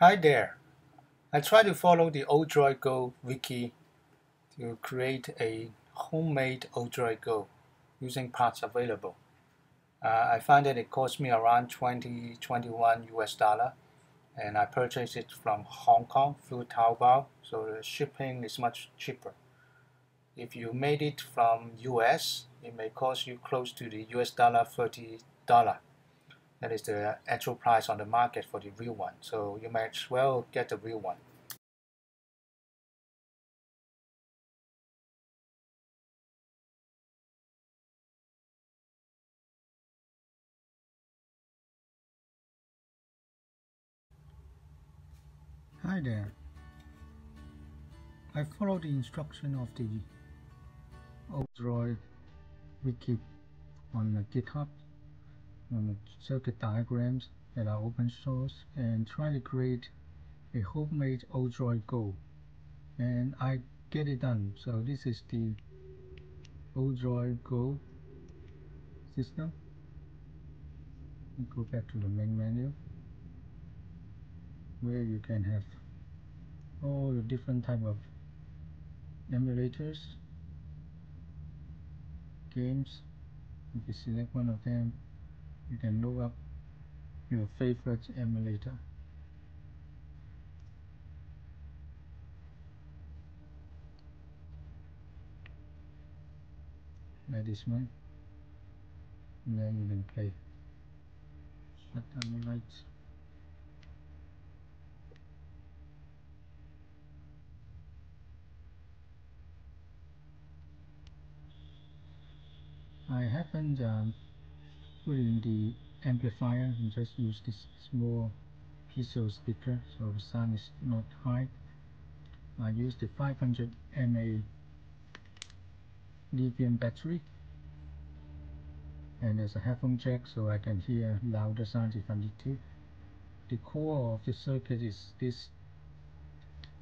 Hi there. I try to follow the Odroid Go wiki to create a homemade Odroid Go using parts available. Uh, I find that it cost me around 20, 21 US dollar and I purchased it from Hong Kong through Taobao so the shipping is much cheaper. If you made it from US, it may cost you close to the US dollar 30 dollar. That is the actual price on the market for the real one. So you might as well get the real one. Hi there. I follow the instruction of the Odroid wiki on the GitHub the circuit diagrams that are open source and try to create a homemade Odroid Go. And I get it done. So this is the Odroid Go system. Go back to the main menu where you can have all the different type of emulators games. If you select one of them you can load up your favorite emulator. Like this one and then you can play. Shut down the lights. I haven't um, in the amplifier and just use this small piezo speaker so the sound is not high. I use the 500 mAh lithium battery and there's a headphone jack so I can hear louder sounds if I need to. The core of the circuit is this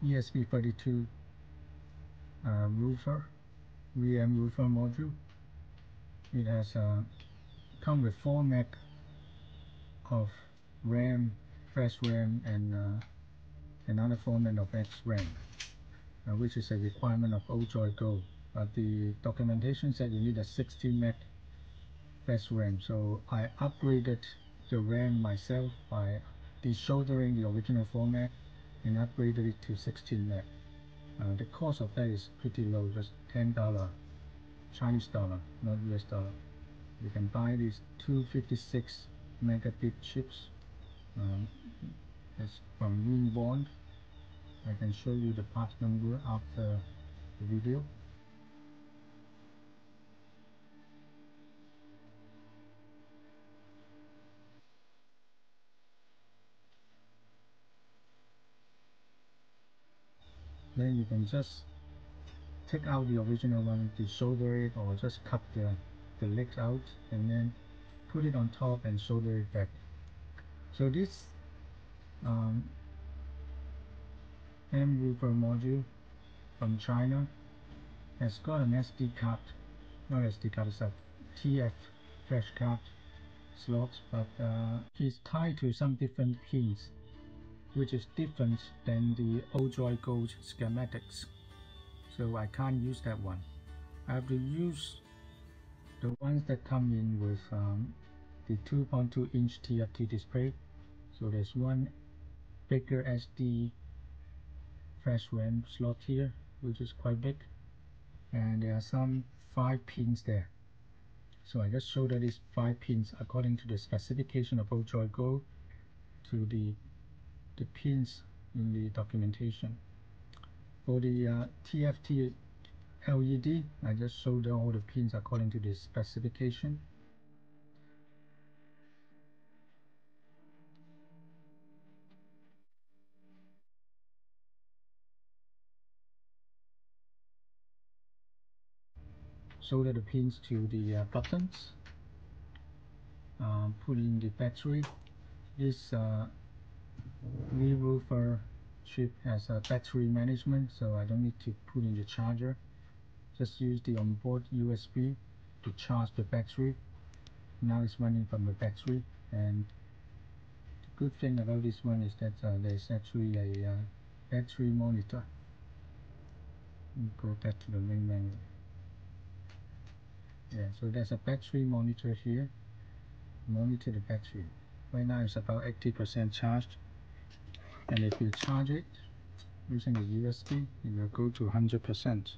ESP32 uh, Wrover, VM Wrover module it has uh, come with 4 meg of RAM, flash RAM and uh, another format of SRAM uh, which is a requirement of Odroid Go but the documentation said you need a 16 meg flash RAM. So I upgraded the RAM myself by desoldering the original format and upgraded it to 16 meg uh, the cost of that is pretty low just $10 Chinese dollar, not US dollar. You can buy these 256 megabit chips. Um, it's from Winbond. I can show you the part number after the video. Then you can just take out the original one, desolder it or just cut the, the legs out and then put it on top and solder it back. So this um, M Wrover module from China has got an SD card, not SD card, it's a TF flash card slot, but uh, it's tied to some different pins, which is different than the Odroid Gold schematics so I can't use that one I have to use the ones that come in with um, the 2.2 inch TFT display. So there's one bigger SD flash RAM slot here which is quite big. And there are some 5 pins there. So I just showed that these 5 pins according to the specification of Odroid Go to the the pins in the documentation. For the uh, TFT LED, I just solder all the pins according to the specification. Solder the pins to the uh, buttons. Uh, put in the battery. This uh, Wrover chip has a battery management so I don't need to put in the charger just use the onboard USB to charge the battery. Now it's running from the battery and the good thing about this one is that uh, there's actually a uh, battery monitor. Go back to the main menu. Yeah so there's a battery monitor here. Monitor the battery. Right now it's about 80% charged and if you charge it using the USB it will go to 100%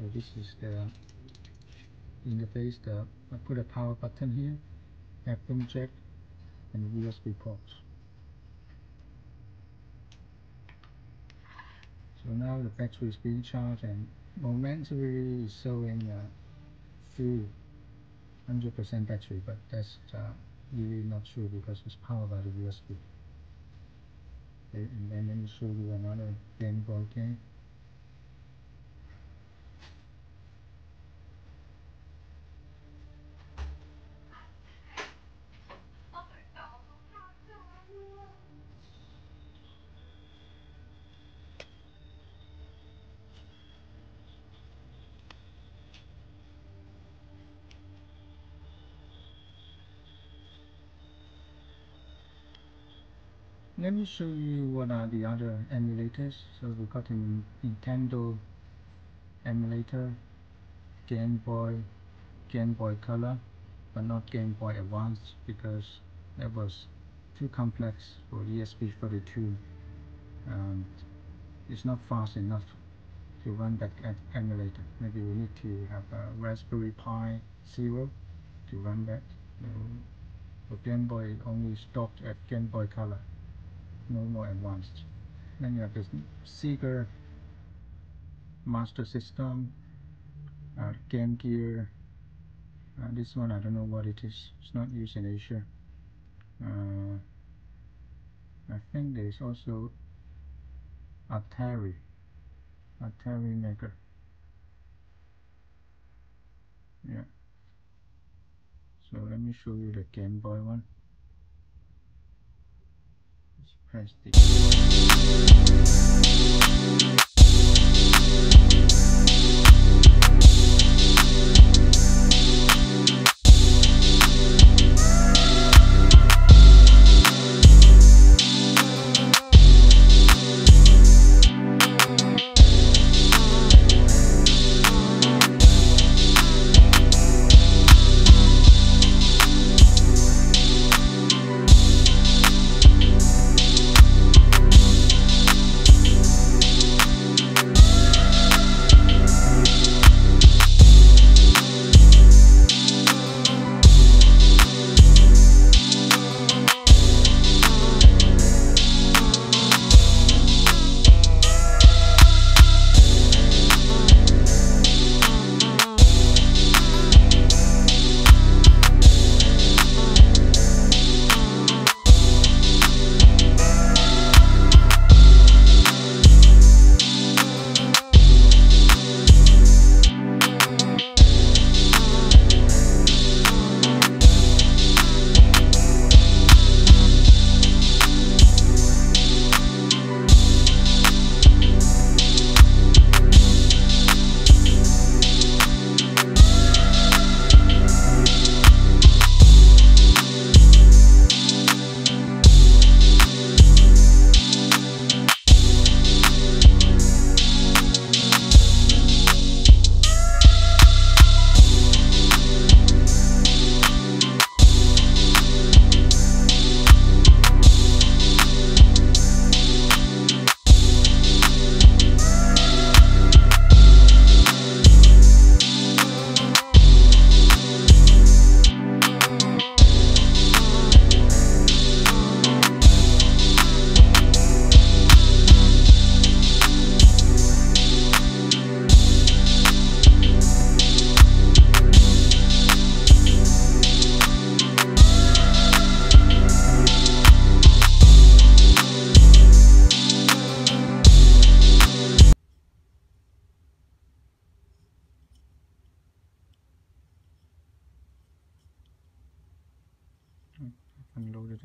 so this is the interface the I put a power button here headphone jack and USB ports. So now the battery is being charged and momentarily is showing uh, full 100% battery but that's uh, really not true because it's powered by the USB and then let me show you another Game Boy game let me show you what are the other emulators. So we got a Nintendo emulator Game Boy Game Boy Color but not Game Boy Advance because that was too complex for ESP32 and it's not fast enough to run that emulator. Maybe we need to have a Raspberry Pi Zero to run that. For Game Boy only stopped at Game Boy Color no more advanced. Then you have this Sega Master System, uh, Game Gear. Uh, this one I don't know what it is. It's not used in Asia. Uh, I think there is also Atari, Atari Maker. Yeah. So let me show you the Game Boy one press the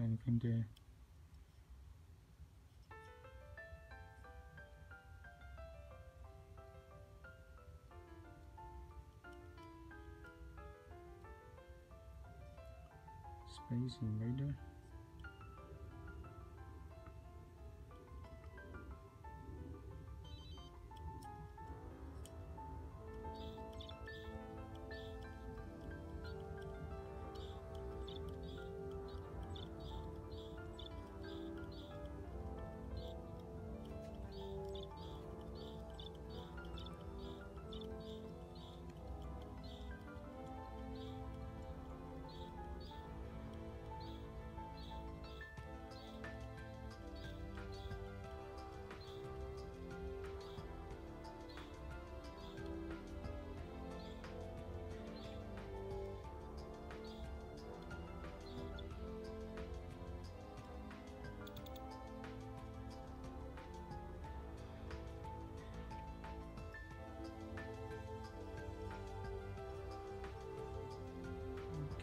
anything you can do. Space Invader.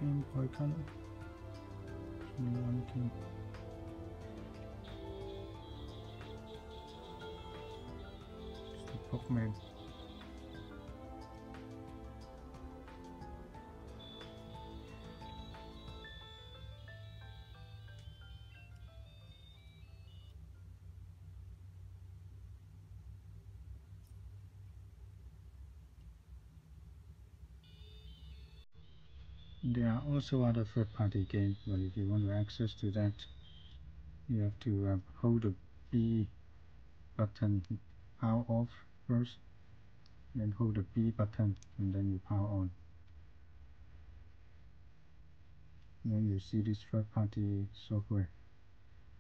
Boy Color. One game. Pokemon. There are also other third-party games, but if you want to access to that, you have to uh, hold the B button power off first, then hold the B button, and then you power on. Then you see this third-party software.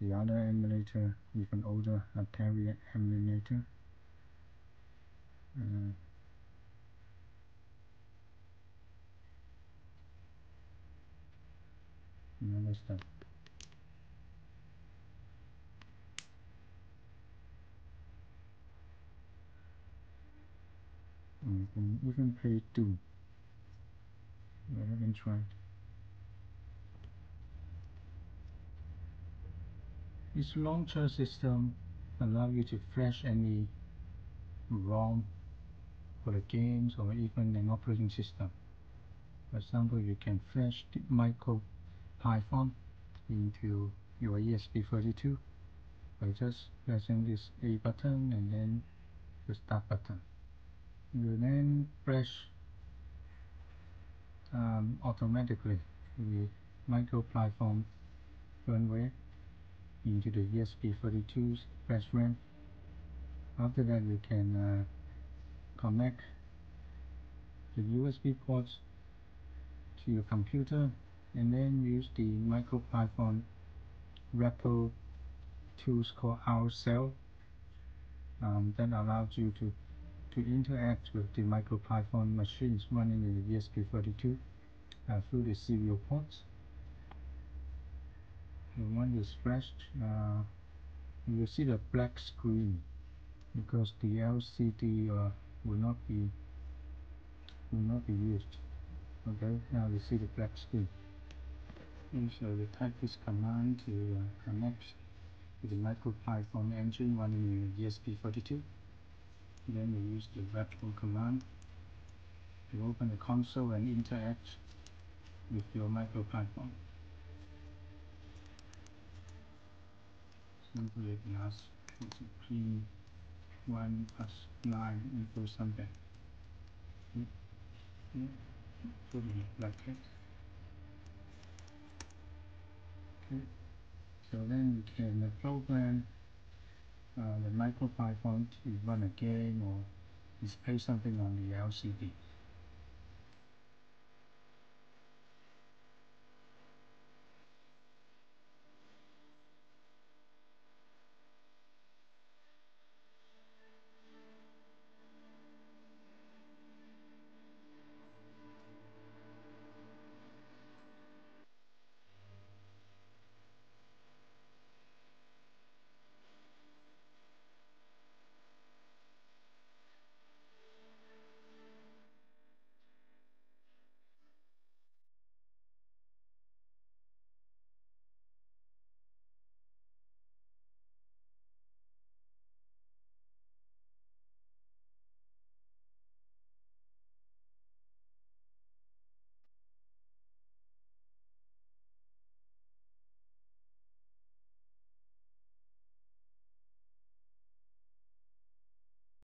The other emulator, even older, Atari emulator. Uh, you understand? You can even play two. I haven't tried. This launcher system allow you to flash any ROM for the games or even an operating system. For example, you can flash the micro Python into your ESP32 by just pressing this A button and then the start button. You then press um, automatically the MicroPython firmware into the ESP32's flash RAM. After that you can uh, connect the USB ports to your computer and then use the MicroPython REPL tools called rshell um, that allows you to to interact with the MicroPython machines running in the ESP32 uh, through the serial ports. And when it's flashed, uh, you will see the black screen because the LCD uh, will not be will not be used. Okay, now you see the black screen and so we type this command to uh, connect to the MicroPython engine running in ESP32 then we use the REPL command to open the console and interact with your MicroPython simply ask p 1 plus 9 equals something. Mm -hmm. put in so then you can program uh, the MicroPython to run a game or display something on the LCD